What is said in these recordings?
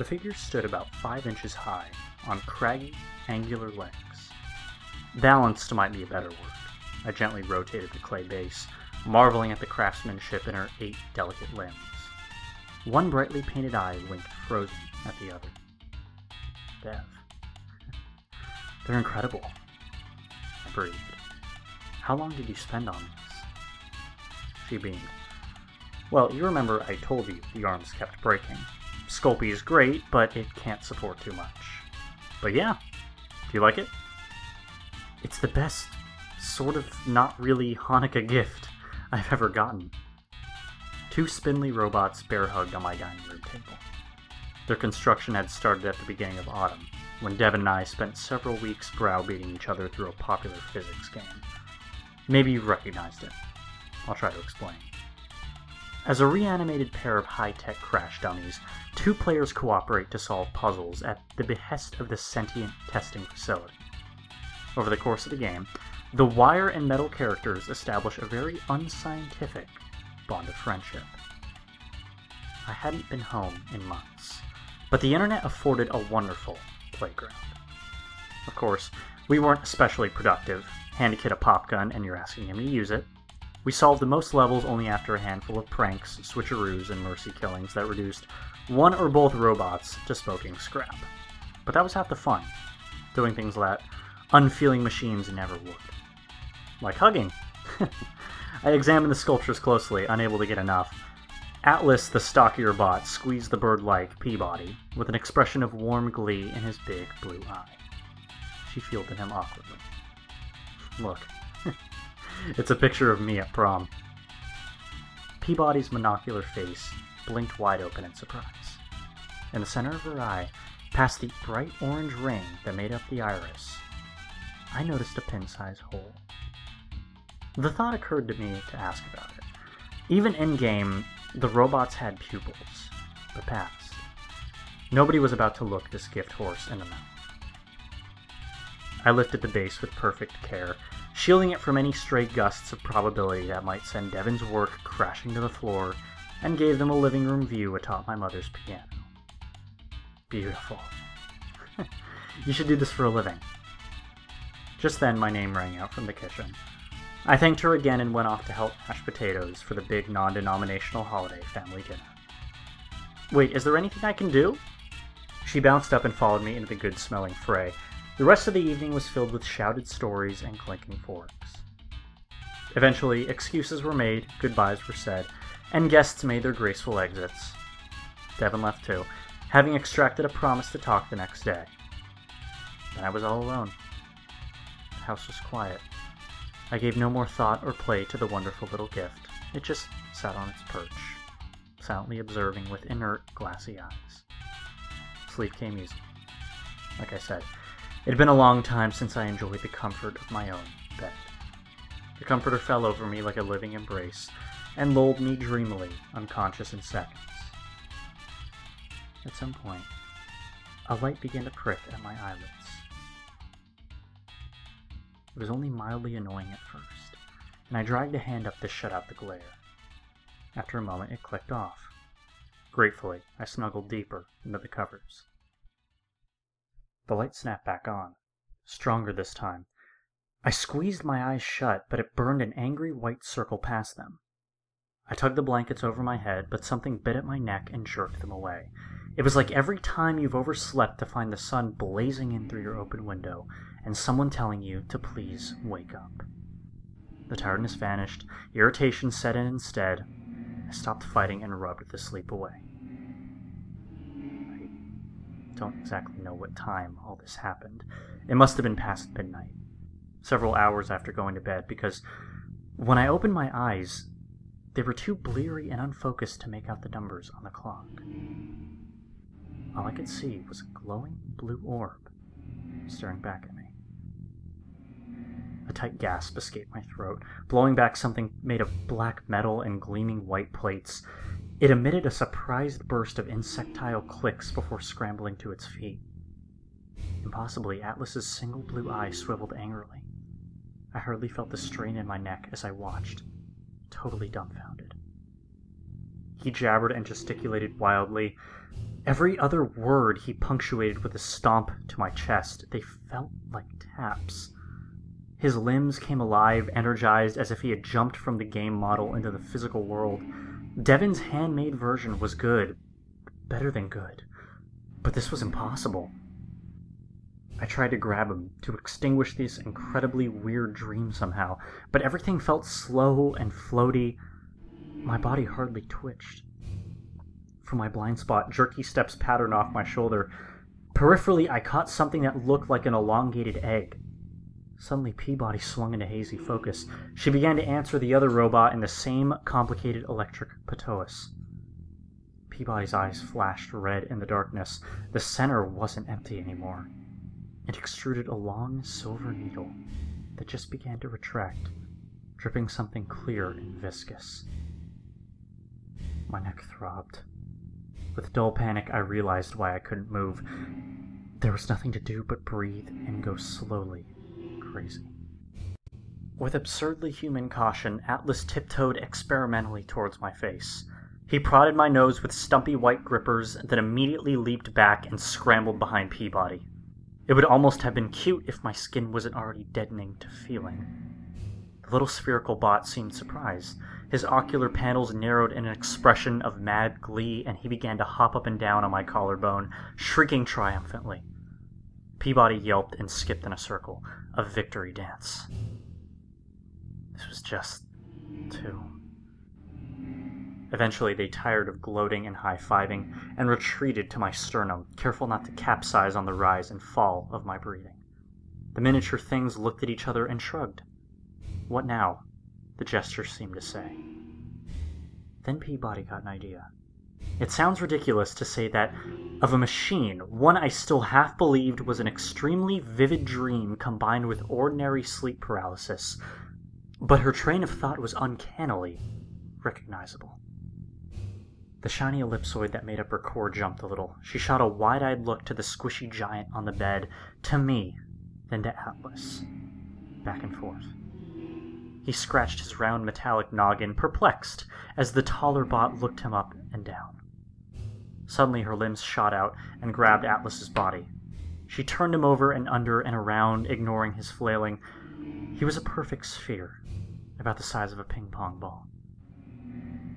The figure stood about five inches high, on craggy, angular legs. Balanced might be a better word. I gently rotated the clay base, marveling at the craftsmanship in her eight delicate limbs. One brightly painted eye winked frozen at the other. Dev. They're incredible. I breathed. How long did you spend on this? She beamed. Well, you remember I told you the arms kept breaking. Sculpey is great, but it can't support too much. But yeah, do you like it? It's the best, sort of not really Hanukkah gift I've ever gotten. Two spindly robots bear hugged on my dining room table. Their construction had started at the beginning of autumn, when Devin and I spent several weeks browbeating each other through a popular physics game. Maybe you've recognized it. I'll try to explain. As a reanimated pair of high tech crash dummies, two players cooperate to solve puzzles at the behest of the sentient testing facility. Over the course of the game, the wire and metal characters establish a very unscientific bond of friendship. I hadn't been home in months, but the internet afforded a wonderful playground. Of course, we weren't especially productive. Hand a kid a pop gun and you're asking him to use it. We solved the most levels only after a handful of pranks, switcheroos, and mercy killings that reduced one or both robots to smoking scrap. But that was half the fun, doing things that unfeeling machines never would. Like hugging. I examined the sculptures closely, unable to get enough. Atlas, the stockier bot, squeezed the bird-like P-body with an expression of warm glee in his big blue eye. She fielded him awkwardly. Look, it's a picture of me at prom. P-body's monocular face blinked wide open in surprise. In the center of her eye, past the bright orange ring that made up the iris, I noticed a pin-sized hole. The thought occurred to me to ask about it. Even in-game, the robots had pupils, but past. Nobody was about to look this gift horse in the mouth. I lifted the base with perfect care, shielding it from any stray gusts of probability that might send Devin's work crashing to the floor, and gave them a living room view atop my mother's piano. Beautiful. you should do this for a living. Just then, my name rang out from the kitchen. I thanked her again and went off to help mash potatoes for the big non denominational holiday family dinner. Wait, is there anything I can do? She bounced up and followed me into the good smelling fray. The rest of the evening was filled with shouted stories and clinking forks. Eventually, excuses were made, goodbyes were said, and guests made their graceful exits. Devin left too, having extracted a promise to talk the next day. Then I was all alone. The house was quiet. I gave no more thought or play to the wonderful little gift. It just sat on its perch, silently observing with inert, glassy eyes. Sleep came easily. Like I said, it had been a long time since I enjoyed the comfort of my own bed. The comforter fell over me like a living embrace and lulled me dreamily, unconscious in seconds. At some point, a light began to prick at my eyelids. It was only mildly annoying at first, and I dragged a hand up to shut out the glare. After a moment, it clicked off. Gratefully, I snuggled deeper into the covers. The light snapped back on, stronger this time. I squeezed my eyes shut, but it burned an angry white circle past them. I tugged the blankets over my head, but something bit at my neck and jerked them away. It was like every time you've overslept to find the sun blazing in through your open window and someone telling you to please wake up. The tiredness vanished, irritation set in instead. I stopped fighting and rubbed the sleep away. Don't exactly know what time all this happened. It must have been past midnight, several hours after going to bed, because when I opened my eyes, they were too bleary and unfocused to make out the numbers on the clock. All I could see was a glowing blue orb staring back at me. A tight gasp escaped my throat, blowing back something made of black metal and gleaming white plates. It emitted a surprised burst of insectile clicks before scrambling to its feet. Impossibly, Atlas's single blue eye swiveled angrily. I hardly felt the strain in my neck as I watched, totally dumbfounded. He jabbered and gesticulated wildly, Every other word he punctuated with a stomp to my chest. They felt like taps. His limbs came alive, energized as if he had jumped from the game model into the physical world. Devin's handmade version was good, better than good. But this was impossible. I tried to grab him, to extinguish this incredibly weird dream somehow, but everything felt slow and floaty. My body hardly twitched. From my blind spot, jerky steps patterned off my shoulder. Peripherally, I caught something that looked like an elongated egg. Suddenly, P-body swung into hazy focus. She began to answer the other robot in the same complicated electric patois. P-body's eyes flashed red in the darkness. The center wasn't empty anymore. It extruded a long silver needle that just began to retract, dripping something clear and viscous. My neck throbbed. With dull panic, I realized why I couldn't move. There was nothing to do but breathe and go slowly crazy. With absurdly human caution, Atlas tiptoed experimentally towards my face. He prodded my nose with stumpy white grippers, then immediately leaped back and scrambled behind P-body. It would almost have been cute if my skin wasn't already deadening to feeling. The little spherical bot seemed surprised. His ocular panels narrowed in an expression of mad glee, and he began to hop up and down on my collarbone, shrieking triumphantly. P-body yelped and skipped in a circle, a victory dance. This was just too. Eventually, they tired of gloating and high fiving and retreated to my sternum, careful not to capsize on the rise and fall of my breathing. The miniature things looked at each other and shrugged. What now? The gesture seemed to say. Then P-body got an idea. It sounds ridiculous to say that of a machine, one I still half believed was an extremely vivid dream combined with ordinary sleep paralysis, but her train of thought was uncannily recognizable. The shiny ellipsoid that made up her core jumped a little. She shot a wide eyed look to the squishy giant on the bed, to me, then to Atlas. Back and forth. He scratched his round metallic noggin, perplexed, as the taller bot looked him up and down. Suddenly her limbs shot out and grabbed Atlas's body. She turned him over and under and around, ignoring his flailing. He was a perfect sphere, about the size of a ping pong ball.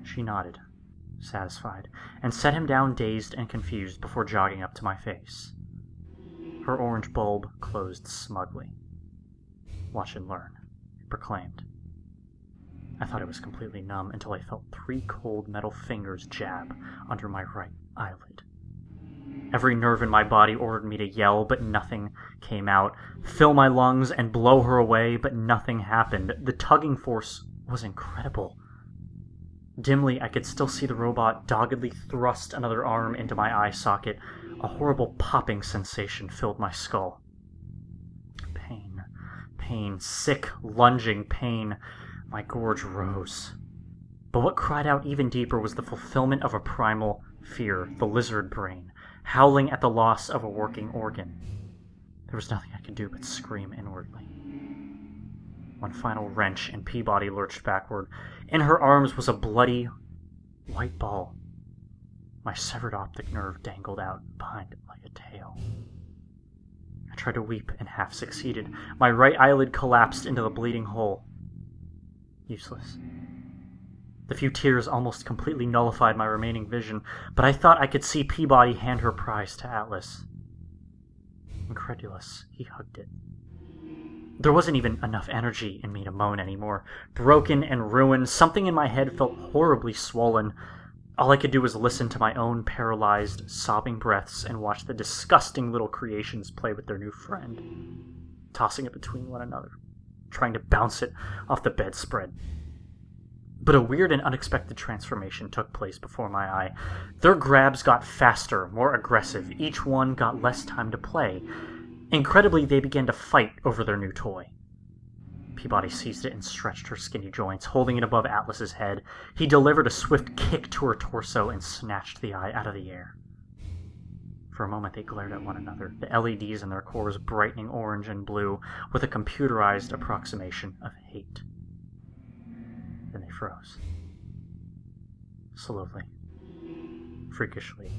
She nodded, satisfied, and set him down dazed and confused before jogging up to my face. Her orange bulb closed smugly. Watch and learn, it proclaimed. I thought I was completely numb until I felt three cold metal fingers jab under my right eyelid. Every nerve in my body ordered me to yell, but nothing came out. Fill my lungs and blow her away, but nothing happened. The tugging force was incredible. Dimly, I could still see the robot doggedly thrust another arm into my eye socket. A horrible popping sensation filled my skull. Pain, pain, sick, lunging pain. My gorge rose. But what cried out even deeper was the fulfillment of a primal fear, the lizard brain, howling at the loss of a working organ. There was nothing I could do but scream inwardly. One final wrench, and P-body lurched backward. In her arms was a bloody white ball. My severed optic nerve dangled out behind it like a tail. I tried to weep and half succeeded. My right eyelid collapsed into the bleeding hole. Useless. The few tears almost completely nullified my remaining vision, but I thought I could see P-body hand her prize to Atlas. Incredulous, he hugged it. There wasn't even enough energy in me to moan anymore. Broken and ruined, something in my head felt horribly swollen. All I could do was listen to my own paralyzed, sobbing breaths and watch the disgusting little creations play with their new friend, tossing it between one another trying to bounce it off the bedspread. But a weird and unexpected transformation took place before my eye. Their grabs got faster, more aggressive. Each one got less time to play. Incredibly, they began to fight over their new toy. P-body seized it and stretched her skinny joints, holding it above Atlas's head. He delivered a swift kick to her torso and snatched the eye out of the air. For a moment they glared at one another, the LEDs in their cores brightening orange and blue with a computerized approximation of hate. Then they froze. Slowly, freakishly,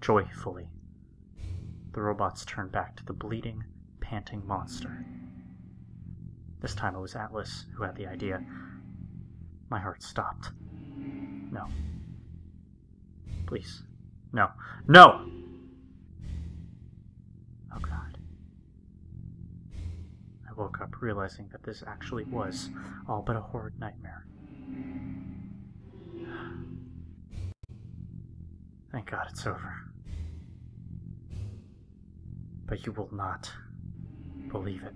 joyfully. The robots turned back to the bleeding, panting monster. This time it was Atlas who had the idea. My heart stopped. No. Please. No. No! Woke up realizing that this actually was all but a horrid nightmare. Thank God it's over. But you will not believe it.